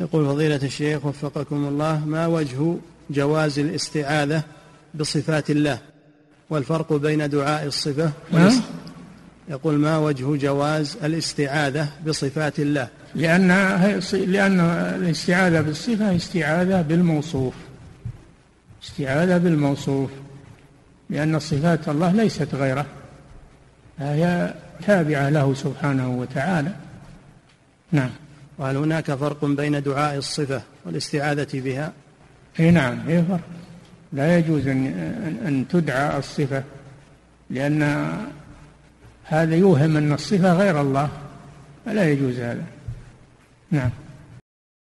يقول فضيلة الشيخ وفقكم الله ما وجه جواز الاستعاذة بصفات الله؟ والفرق بين دعاء الصفة. يقول ما وجه جواز الاستعاذة بصفات الله؟ لأن لأن الاستعاذة بالصفة استعاذة بالموصوف. استعاذة بالموصوف. لأن صفات الله ليست غيره. هي تابعة له سبحانه وتعالى. نعم. وهل هناك فرق بين دعاء الصفة والاستعاذة بها؟ إي نعم هي فرق. لا يجوز أن, أن تدعى الصفة لأن هذا يوهم أن الصفة غير الله فلا يجوز هذا. نعم.